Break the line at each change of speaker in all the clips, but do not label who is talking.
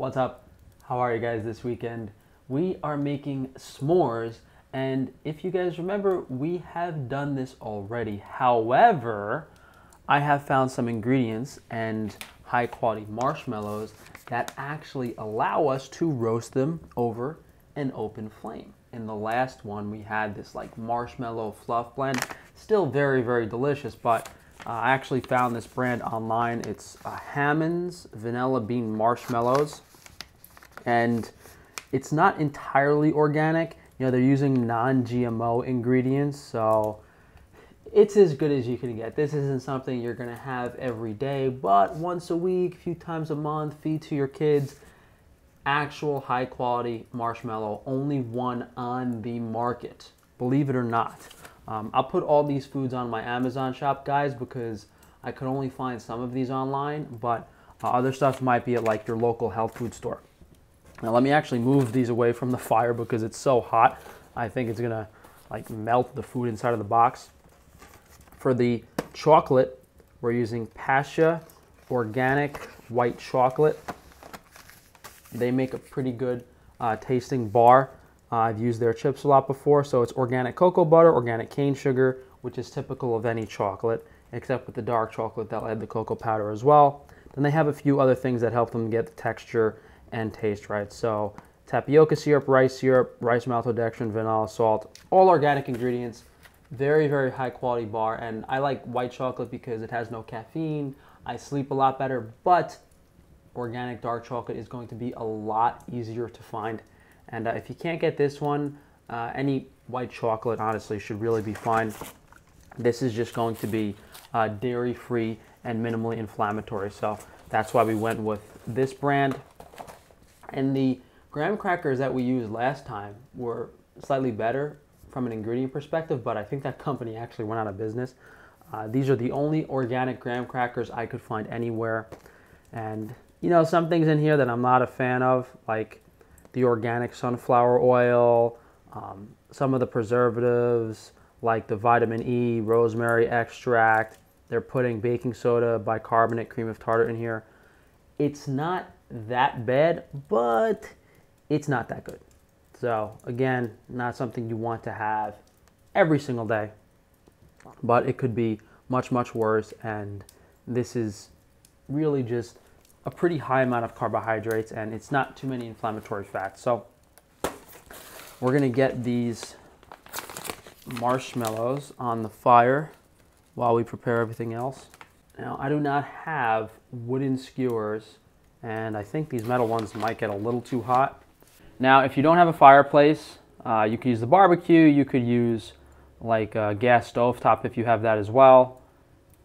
What's up? How are you guys this weekend? We are making s'mores, and if you guys remember, we have done this already. However, I have found some ingredients and high quality marshmallows that actually allow us to roast them over an open flame. In the last one, we had this like marshmallow fluff blend. Still very, very delicious, but uh, I actually found this brand online. It's uh, Hammond's Vanilla Bean Marshmallows. And it's not entirely organic. You know, they're using non-GMO ingredients, so it's as good as you can get. This isn't something you're gonna have every day, but once a week, a few times a month, feed to your kids. Actual high quality marshmallow, only one on the market, believe it or not. Um, I'll put all these foods on my Amazon shop, guys, because I could only find some of these online, but uh, other stuff might be at like your local health food store. Now let me actually move these away from the fire because it's so hot. I think it's gonna like melt the food inside of the box. For the chocolate, we're using Pascha organic white chocolate. They make a pretty good uh, tasting bar. Uh, I've used their chips a lot before, so it's organic cocoa butter, organic cane sugar, which is typical of any chocolate, except with the dark chocolate they'll add the cocoa powder as well. Then they have a few other things that help them get the texture and taste right. So tapioca syrup, rice syrup, rice maltodextrin, vanilla, salt, all organic ingredients. Very, very high quality bar. And I like white chocolate because it has no caffeine. I sleep a lot better, but organic dark chocolate is going to be a lot easier to find. And uh, if you can't get this one, uh, any white chocolate honestly should really be fine. This is just going to be uh, dairy free and minimally inflammatory. So that's why we went with this brand. And the graham crackers that we used last time were slightly better from an ingredient perspective, but I think that company actually went out of business. Uh, these are the only organic graham crackers I could find anywhere. And, you know, some things in here that I'm not a fan of, like the organic sunflower oil, um, some of the preservatives, like the vitamin E, rosemary extract. They're putting baking soda, bicarbonate, cream of tartar in here. It's not that bad, but it's not that good. So again, not something you want to have every single day, but it could be much, much worse. And this is really just a pretty high amount of carbohydrates and it's not too many inflammatory fats. So we're gonna get these marshmallows on the fire while we prepare everything else. Now I do not have wooden skewers and I think these metal ones might get a little too hot. Now, if you don't have a fireplace, uh, you could use the barbecue, you could use like a gas stove top if you have that as well.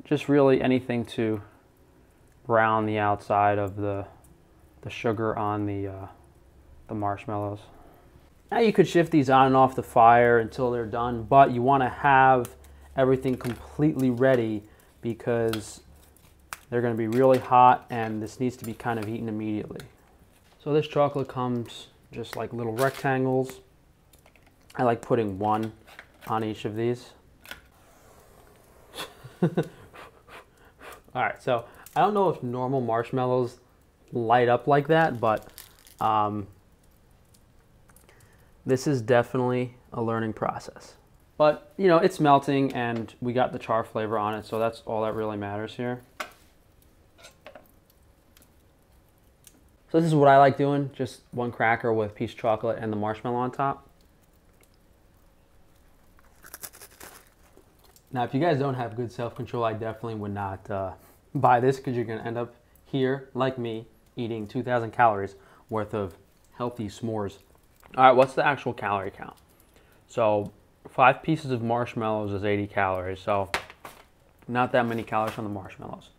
Just really anything to brown the outside of the, the sugar on the, uh, the marshmallows. Now you could shift these on and off the fire until they're done, but you want to have everything completely ready because they're going to be really hot and this needs to be kind of eaten immediately. So this chocolate comes just like little rectangles. I like putting one on each of these. All right, so I don't know if normal marshmallows light up like that, but um, this is definitely a learning process. But, you know, it's melting and we got the char flavor on it, so that's all that really matters here. So this is what I like doing, just one cracker with piece of chocolate and the marshmallow on top. Now, if you guys don't have good self-control, I definitely would not uh, buy this because you're going to end up here, like me, eating 2,000 calories worth of healthy s'mores. All right, what's the actual calorie count? So five pieces of marshmallows is 80 calories, so not that many calories on the marshmallows.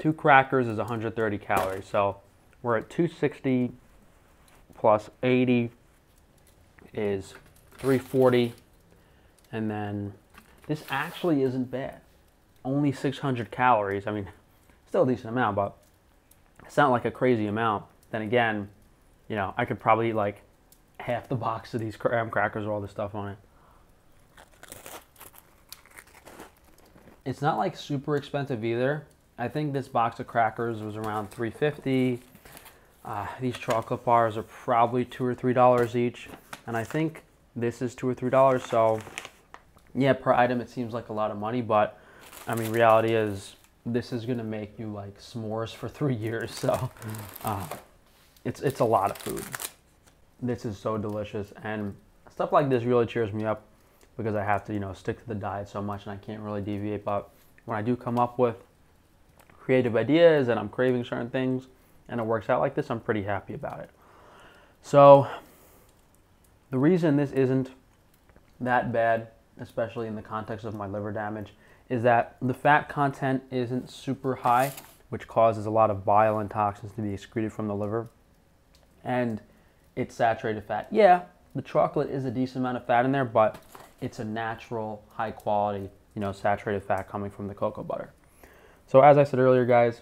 Two crackers is 130 calories, so we're at 260 plus 80 is 340. And then this actually isn't bad. Only 600 calories. I mean, still a decent amount, but it's not like a crazy amount. Then again, you know, I could probably eat like half the box of these graham crackers with all this stuff on it. It's not like super expensive either. I think this box of crackers was around 350 Uh, these chocolate bars are probably two or three dollars each, and I think this is two or three dollars. So, yeah, per item it seems like a lot of money, but I mean, reality is this is gonna make you like s'mores for three years. So, uh, it's it's a lot of food. This is so delicious, and stuff like this really cheers me up because I have to you know stick to the diet so much, and I can't really deviate. But when I do come up with creative ideas and I'm craving certain things and it works out like this, I'm pretty happy about it. So the reason this isn't that bad, especially in the context of my liver damage, is that the fat content isn't super high, which causes a lot of bile and toxins to be excreted from the liver. And it's saturated fat. Yeah, the chocolate is a decent amount of fat in there, but it's a natural, high quality, you know, saturated fat coming from the cocoa butter. So as I said earlier, guys,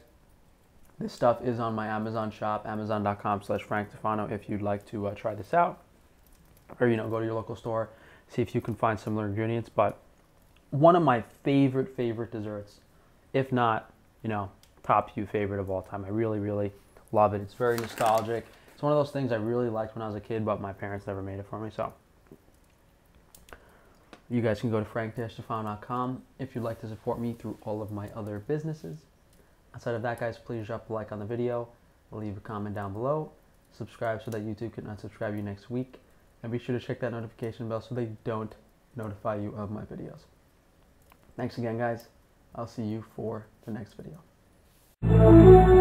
this stuff is on my Amazon shop, amazon.com slash Frank Tufano if you'd like to uh, try this out. Or, you know, go to your local store, see if you can find similar ingredients. But one of my favorite, favorite desserts, if not, you know, top few favorite of all time. I really, really love it. It's very nostalgic. It's one of those things I really liked when I was a kid, but my parents never made it for me. So you guys can go to frank-tufano.com if you'd like to support me through all of my other businesses. Outside of that, guys, please drop a like on the video, leave a comment down below, subscribe so that YouTube can unsubscribe you next week, and be sure to check that notification bell so they don't notify you of my videos. Thanks again, guys. I'll see you for the next video.